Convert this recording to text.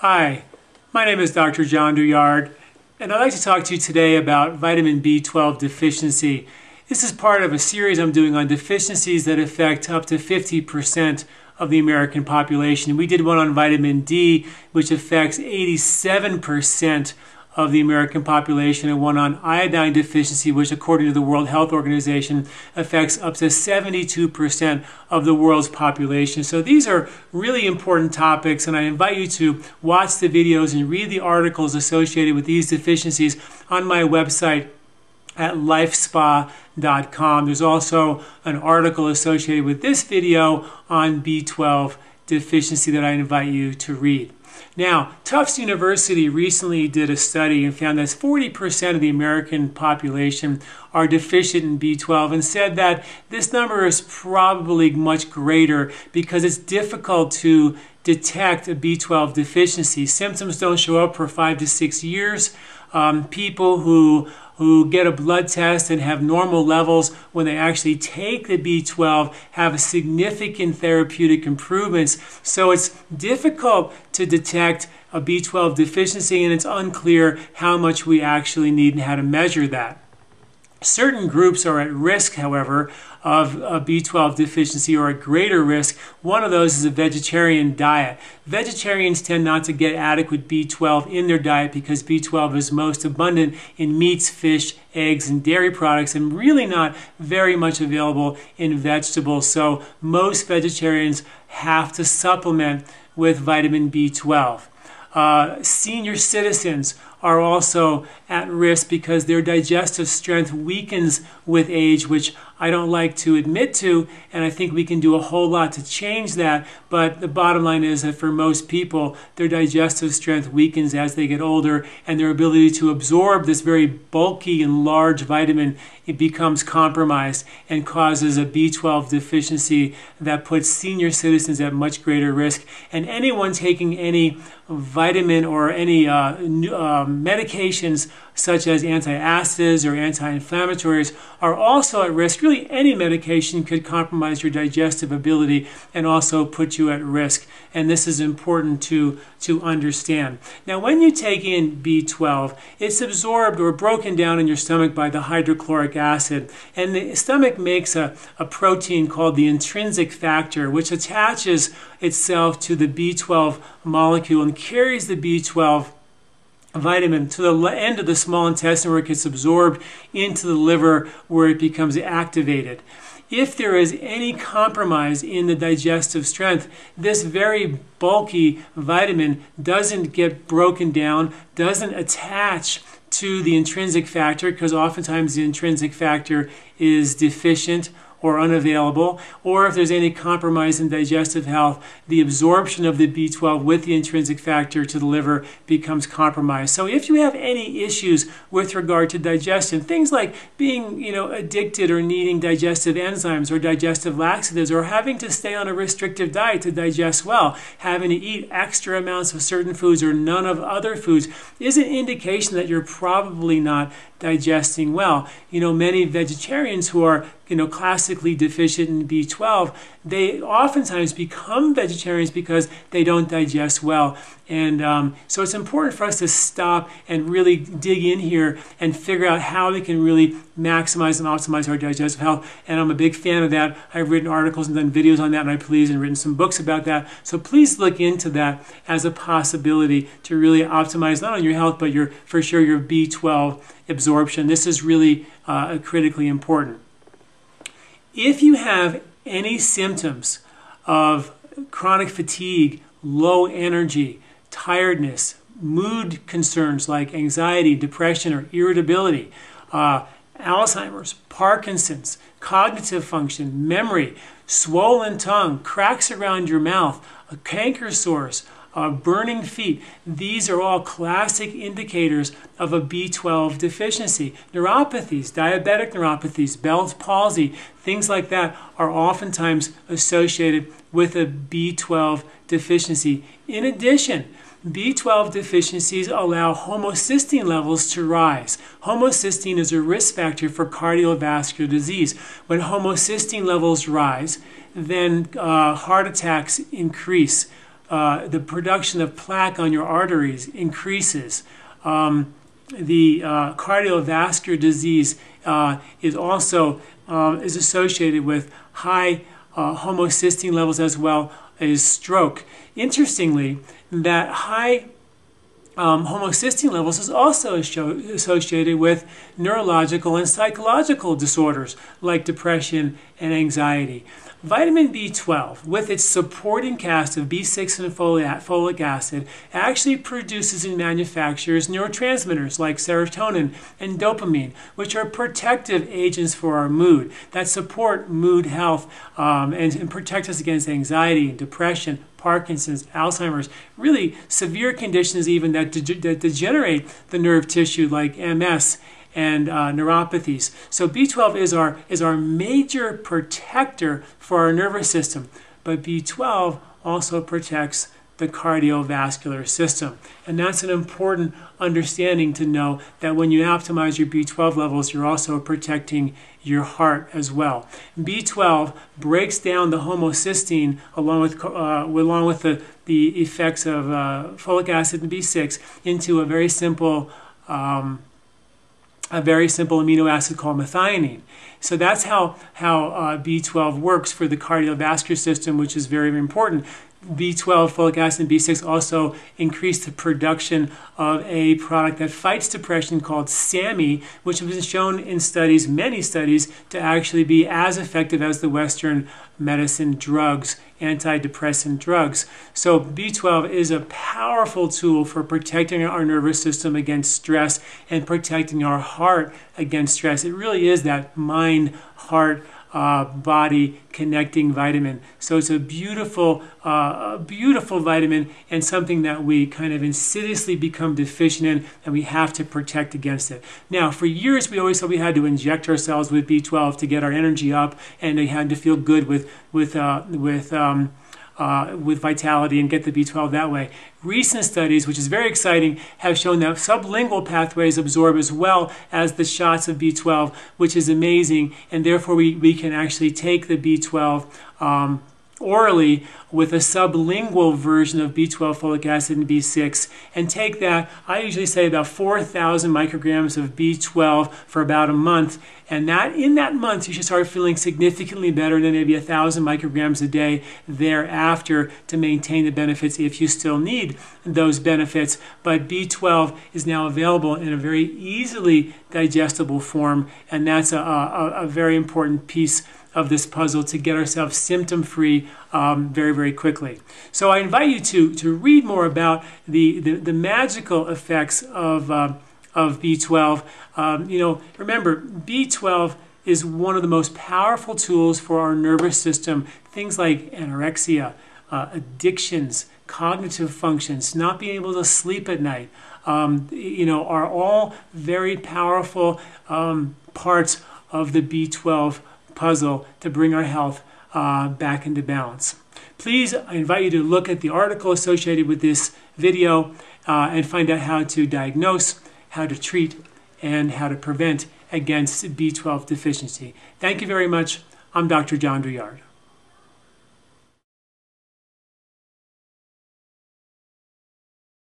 Hi, my name is Dr. John Douillard, and I'd like to talk to you today about vitamin B12 deficiency. This is part of a series I'm doing on deficiencies that affect up to 50% of the American population. We did one on vitamin D, which affects 87% of the American population and one on iodine deficiency, which, according to the World Health Organization, affects up to 72% of the world's population. So these are really important topics, and I invite you to watch the videos and read the articles associated with these deficiencies on my website at lifespa.com. There's also an article associated with this video on B12 deficiency that I invite you to read. Now, Tufts University recently did a study and found that 40% of the American population are deficient in B12 and said that this number is probably much greater because it's difficult to detect a B12 deficiency. Symptoms don't show up for five to six years. Um, people who who get a blood test and have normal levels when they actually take the B12 have significant therapeutic improvements. So it's difficult to detect a B12 deficiency and it's unclear how much we actually need and how to measure that. Certain groups are at risk, however, of a B12 deficiency or at greater risk. One of those is a vegetarian diet. Vegetarians tend not to get adequate B12 in their diet because B12 is most abundant in meats, fish, eggs, and dairy products and really not very much available in vegetables. So most vegetarians have to supplement with vitamin B12. Uh, senior citizens are also at risk because their digestive strength weakens with age, which I don't like to admit to, and I think we can do a whole lot to change that. But the bottom line is that for most people, their digestive strength weakens as they get older, and their ability to absorb this very bulky and large vitamin it becomes compromised and causes a B12 deficiency that puts senior citizens at much greater risk. And anyone taking any vitamin or any uh, uh, medications such as antacids or anti-inflammatories are also at risk. Really, any medication could compromise your digestive ability and also put you at risk. And this is important to, to understand. Now, when you take in B12, it's absorbed or broken down in your stomach by the hydrochloric acid. And the stomach makes a, a protein called the intrinsic factor, which attaches itself to the B12 molecule and carries the B12 vitamin to the end of the small intestine where it gets absorbed into the liver where it becomes activated. If there is any compromise in the digestive strength, this very bulky vitamin doesn't get broken down, doesn't attach to the intrinsic factor because oftentimes the intrinsic factor is deficient or unavailable, or if there's any compromise in digestive health, the absorption of the B12 with the intrinsic factor to the liver becomes compromised. So if you have any issues with regard to digestion, things like being, you know, addicted or needing digestive enzymes or digestive laxatives or having to stay on a restrictive diet to digest well, having to eat extra amounts of certain foods or none of other foods is an indication that you're probably not digesting well. You know, many vegetarians who are you know, classically deficient in B12, they oftentimes become vegetarians because they don't digest well. And um, so it's important for us to stop and really dig in here and figure out how we can really maximize and optimize our digestive health. And I'm a big fan of that. I've written articles and done videos on that, and I please and written some books about that. So please look into that as a possibility to really optimize not only your health, but your for sure your B12 absorption. This is really uh, critically important. If you have any symptoms of chronic fatigue, low energy, tiredness, mood concerns like anxiety, depression, or irritability, uh, Alzheimer's, Parkinson's, cognitive function, memory, swollen tongue, cracks around your mouth, a canker sores, uh, burning feet. These are all classic indicators of a B12 deficiency. Neuropathies, diabetic neuropathies, Bell's palsy, things like that are oftentimes associated with a B12 deficiency. In addition, B12 deficiencies allow homocysteine levels to rise. Homocysteine is a risk factor for cardiovascular disease. When homocysteine levels rise, then uh, heart attacks increase uh, the production of plaque on your arteries increases. Um, the uh, cardiovascular disease uh, is also um, is associated with high uh, homocysteine levels as well as stroke. Interestingly, that high um, homocysteine levels is also associated with neurological and psychological disorders like depression and anxiety. Vitamin B12, with its supporting cast of B6 and folic acid, actually produces and manufactures neurotransmitters like serotonin and dopamine, which are protective agents for our mood that support mood health um, and, and protect us against anxiety and depression, Parkinson's, Alzheimer's, really severe conditions even that, de that degenerate the nerve tissue like MS and uh, neuropathies. So B12 is our, is our major protector for our nervous system, but B12 also protects the cardiovascular system. And that's an important understanding to know that when you optimize your B12 levels, you're also protecting your heart as well. B12 breaks down the homocysteine along with, uh, along with the, the effects of uh, folic acid and B6 into a very simple um, a very simple amino acid called methionine. So that's how, how uh, B12 works for the cardiovascular system, which is very, very important. B12, folic acid, and B6 also increase the production of a product that fights depression called SAMe, which has been shown in studies, many studies, to actually be as effective as the Western medicine drugs, antidepressant drugs. So B12 is a powerful tool for protecting our nervous system against stress and protecting our heart against stress. It really is that mind heart uh, body connecting vitamin. So it's a beautiful, uh, beautiful vitamin and something that we kind of insidiously become deficient in and we have to protect against it. Now, for years we always thought we had to inject ourselves with B12 to get our energy up and we had to feel good with, with, uh, with um, uh, with vitality and get the B12 that way. Recent studies, which is very exciting, have shown that sublingual pathways absorb as well as the shots of B12, which is amazing, and therefore we, we can actually take the B12 um, orally with a sublingual version of B12 folic acid and B6 and take that, I usually say about 4,000 micrograms of B12 for about a month. And that in that month, you should start feeling significantly better than maybe 1,000 micrograms a day thereafter to maintain the benefits if you still need those benefits. But B12 is now available in a very easily digestible form, and that's a, a, a very important piece of this puzzle to get ourselves symptom free um, very, very quickly. So I invite you to, to read more about the, the, the magical effects of, uh, of B12. Um, you know, remember, B12 is one of the most powerful tools for our nervous system. Things like anorexia, uh, addictions, cognitive functions, not being able to sleep at night, um, you know, are all very powerful um, parts of the B12 puzzle to bring our health uh, back into balance. Please, I invite you to look at the article associated with this video uh, and find out how to diagnose, how to treat, and how to prevent against B12 deficiency. Thank you very much. I'm Dr. John Douillard.